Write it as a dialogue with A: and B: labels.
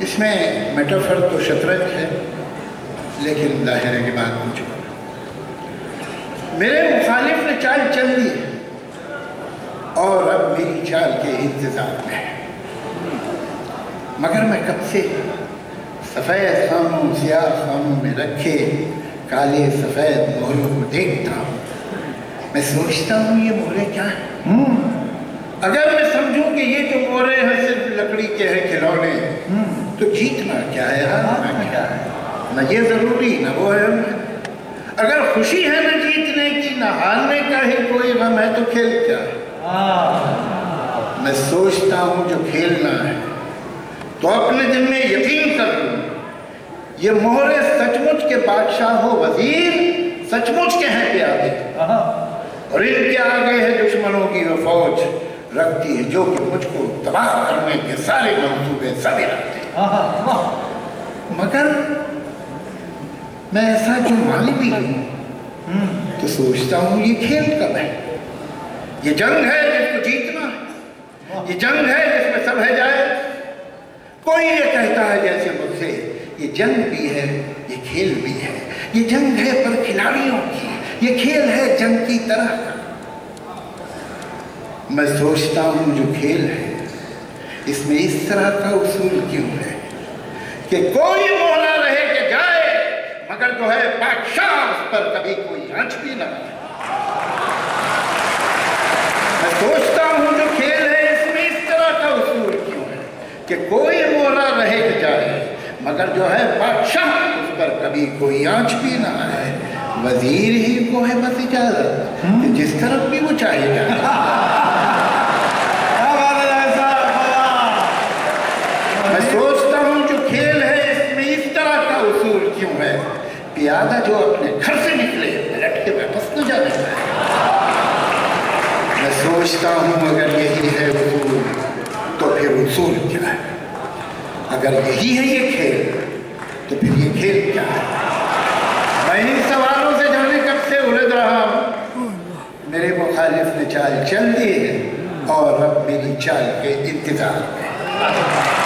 A: اس میں میٹافر تو شطرنج ہے لیکن ظاہر کی بات مجھے میرے مخالف نے چال چل دی اور اب میری چال کے انتظار میں ہے۔ مگر میں کب سے سفید خانوں سیاہ خانوں میں رکھے کالے سفید مہروں کو دیکھتا ہوں۔ میں سوچتا ہوں یہ مہرے کیا ہیں۔ اگر میں سمجھوں کہ یہ جو مورے ہیں صرف لکڑی کے ہیں کھلونے۔ تو جیتنا کیا ہے؟ ہارنا کیا ہے؟ نہ یہ ضروری، نہ وہ ہے۔ اگر خوشی ہے نہ جیتنے کی، نہ ہارنے کا ہی کوئی غم ہے تو کھیل کیا۔ ہے میں سوچتا ہوں جو کھیلنا ہے۔ تو اپنے دل میں یقین کر لوں۔ یہ مہرے سچ مچ کے بادشاہ ہو، وزیر سچ مچ کے ہیں پیادے اور ان کے آگے ہے دشمنوں کی وہ فوج رکھتی ہے، جو کہ مجھ کو تباہ کرنے کے سارے منصوبے سبھی رکھتے ہیں مگر میں ایسا جو مالی بھی ہوں۔ تو سوچتا ہوں یہ کھیل کب ہے؟ یہ جنگ ہے جس کو جیتنا ہے۔ یہ جنگ ہے جس میں سب ہے جائے۔ کوئی یہ کہتا ہے جیسے مجھ سے، یہ جنگ بھی ہے، یہ کھیل بھی ہے۔ یہ جنگ ہے پر کھلاڑیوں کی۔ یہ کھیل ہے جنگ کی طرح کا۔ میں سوچتا ہوں جو کھیل ہے اس میں اس طرح کا اصول کیوں ہے کہ کوئی مولا رہے کہ جائے مگر جو ہے بادشاہ اس پر کبھی کوئی آنچ بھی نہ رہے میں سوچتا ہوں جو کھیل ہے اس میں اس طرح کا اصول کیوں ہے کہ کوئی مولا رہے کہ جائے مگر جو ہے بادشاہ اس پر کبھی کوئی آنچ بھی نہ آئے۔ وزیر ہی کو ہے بس اجازت جس طرف بھی وہ چاہے جائے میں سوچتا ہوں جو کھیل ہے اس میں اس طرح کا اصول کیوں ہے پیادہ جو اپنے گھر سے نکلے لٹ کے واپس نہ جانے پائے میں سوچتا ہوں، اگر یہی ہے اصول، تو پھر اصول کیا ہے؟ اگر یہی ہے یہ کھیل، تو پھر یہ کھیل کیا ہے؟ میں ان سوالوں سے جانے کب سے الجھ رہا ہوں؟ میرے مخالف نے چال چل دی ہے اور اب میری چال کے انتظار میں۔